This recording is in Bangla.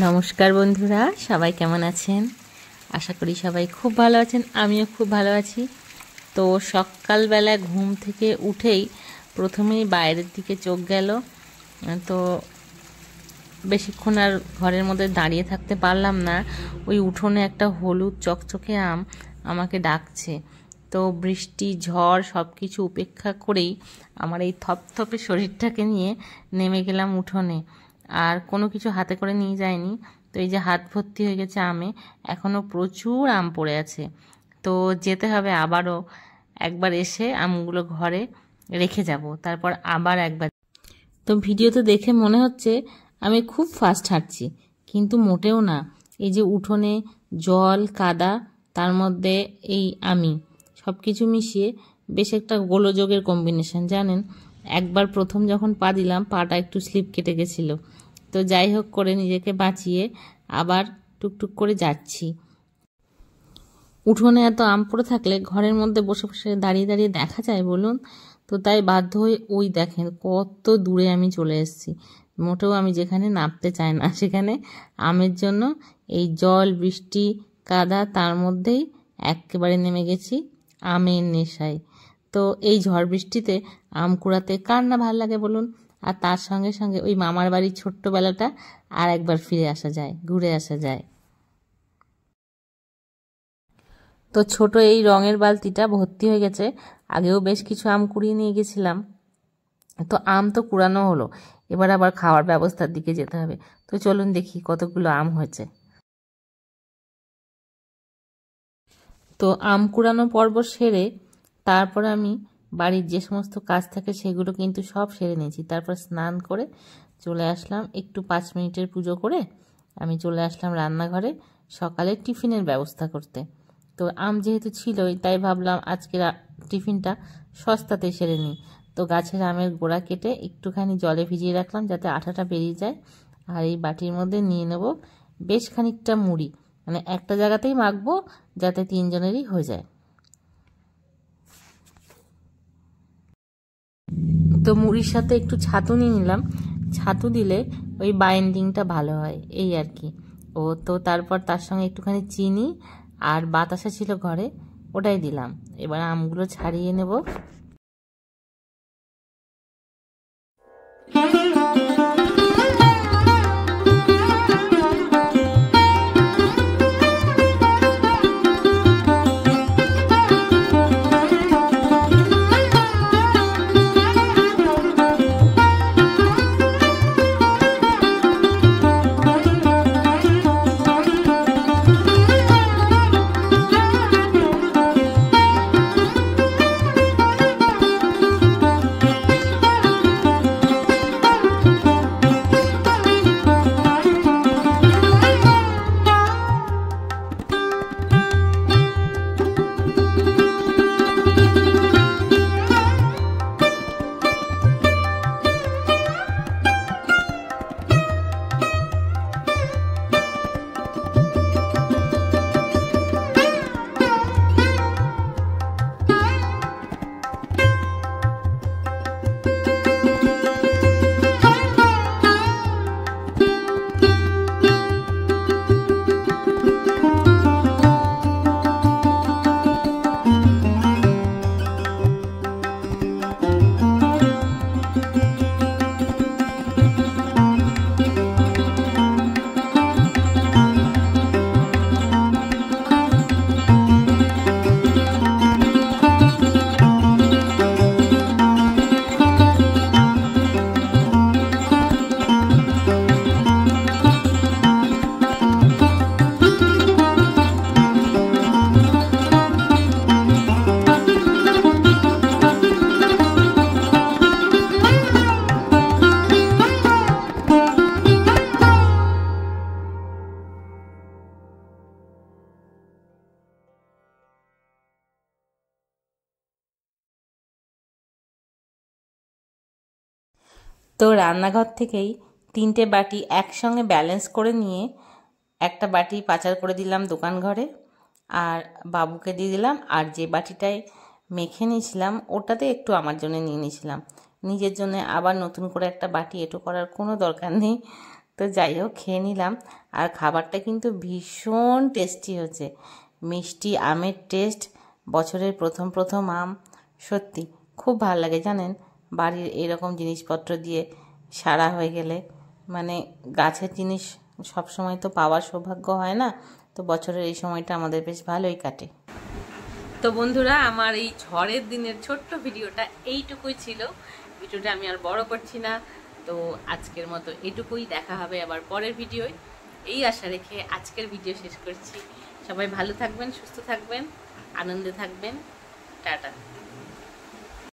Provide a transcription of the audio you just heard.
নমস্কার বন্ধুরা, সবাই কেমন আছেন? আশা করি সবাই খুব ভালো আছেন, আমিও খুব ভালো আছি। তো সকালবেলা ঘুম থেকে উঠেই প্রথমেই বাইরের দিকে চোখ গেল। তো বেশিক্ষণ আর ঘরের মধ্যে দাঁড়িয়ে থাকতে পারলাম না। ওই উঠোনে একটা হলুদ চকচকে আম আমাকে ডাকছে। তো বৃষ্টি, ঝড় সব কিছু উপেক্ষা করেই আমার এই থপথপে শরীরটাকে নিয়ে নেমে গেলাম উঠোনে। আর কোনো কিছু হাতে করে নিয়ে যায়নি। তো এই যে হাত ভর্তি হয়ে গেছে আমে এখনও প্রচুর আম পড়ে আছে। তো যেতে হবে আবারও একবার এসে আমগুলো ঘরে রেখে যাব, তারপর আবার একবার। তো ভিডিওতে দেখে মনে হচ্ছে আমি খুব ফাস্ট হাঁটছি, কিন্তু মোটেও না। এই যে উঠোনে জল, কাদা, তার মধ্যে এই আমি সব কিছু মিশিয়ে বেশ একটা গোলযোগের কম্বিনেশন জানেন? একবার প্রথম যখন পা দিলাম, পাটা একটু স্লিপ কেটে গেছিল। তো যাই হোক, করে নিজেকে বাঁচিয়ে আবার টুকটুক করে যাচ্ছি। উঠোনে এত আম পড়ে থাকলে ঘরের মধ্যে বসে বসে দাঁড়িয়ে দাঁড়িয়ে দেখা যায় বলুন? তো তাই বাধ্য হয়ে ওই দেখেন কত দূরে আমি চলে এসেছি। মোটেও আমি যেখানে নামতে চাই না, সেখানে আমের জন্য এই জল, বৃষ্টি, কাদা, তার মধ্যেই একেবারে নেমে গেছি আমের নেশায়। তো এই ঝড় বৃষ্টিতে আম কুড়াতে কার না ভালো লাগে বলুন? আর তার সঙ্গে সঙ্গে ওই মামার বাড়ির ছোট্টবেলাটা আর একবার ফিরে আসা যায়, ঘুরে আসা যায়। তো ছোট এই রঙের বালতিটা ভর্তি হয়ে গেছে, আগেও বেশ কিছু আম কুড়িয়ে নিয়ে গেছিলাম। তো আম তো কুড়ানো হলো, এবার আবার খাওয়ার ব্যবস্থার দিকে যেতে হবে। তো চলুন দেখি কতগুলো আম হয়েছে। তো আম কুড়ানো পর্ব সেরে তারপর আমি বাড়ির যে সমস্ত কাজ থাকে সেগুলো কিন্তু সব সেরে নিয়েছি। তারপর স্নান করে চলে আসলাম একটু পাঁচ মিনিটের পুজো করে আমি চলে আসলাম রান্নাঘরে সকালে টিফিনের ব্যবস্থা করতে। তো আম যেহেতু ছিলই, তাই ভাবলাম আজকে টিফিনটা সস্তাতে সেরে নিই। তো গাছের আমের গোড়া কেটে একটুখানি জলে ভিজিয়ে রাখলাম যাতে আঠাটা বেরিয়ে যায়। আর এই বাটির মধ্যে নিয়ে নেব বেশ খানিকটা মুড়ি। মানে একটা জায়গাতেই মাখবো যাতে তিনজনেরই হয়ে যায়। তো মুড়ির সাথে একটু ছাতু নিয়ে নিলাম। ছাতু দিলে ওই বাইন্ডিংটা ভালো হয়, এই আর কি। ও তো তারপর তার সঙ্গে একটুখানি চিনি আর বাতাসা ছিল ঘরে, ওটাই দিলাম। এবার আমগুলো ছাড়িয়ে নেব। তো রান্নাঘর থেকেই তিনটে বাটি একসঙ্গে ব্যালেন্স করে নিয়ে একটা বাটি পাচার করে দিলাম দোকান ঘরে। আর বাবুকে দিয়ে দিলাম, আর যে বাটিটায় মেখে নিয়েছিলাম, ওটাতে একটু আমার জন্য নিয়ে নিয়েছিলাম। নিজের জন্য আবার নতুন করে একটা বাটি, এটো করার কোনো দরকার নেই। তো তো যাই হোক, খেয়ে নিলাম। আর খাবারটা কিন্তু ভীষণ টেস্টি হচ্ছে মিষ্টি আমের টেস্ট, বছরের প্রথম প্রথম আম, সত্যি খুব ভালো লাগে, জানেন? বাড়ির এরকম জিনিসপত্র দিয়ে সারা হয়ে গেলে মানে গাছের জিনিস সব সময় তো পাওয়ার সৌভাগ্য হয় না, তো বছরের এই সময়টা আমাদের বেশ ভালোই কাটে। তো বন্ধুরা, আমার এই ঝড়ের দিনের ছোট্ট ভিডিওটা এইটুকুই ছিল। ভিডিওটা আমি আর বড় করছি না, তো আজকের মতো এটুকুই। দেখা হবে আবার পরের ভিডিওয়। এই আশা রেখে আজকের ভিডিও শেষ করছি। সবাই ভালো থাকবেন, সুস্থ থাকবেন, আনন্দে থাকবেন। টাটা।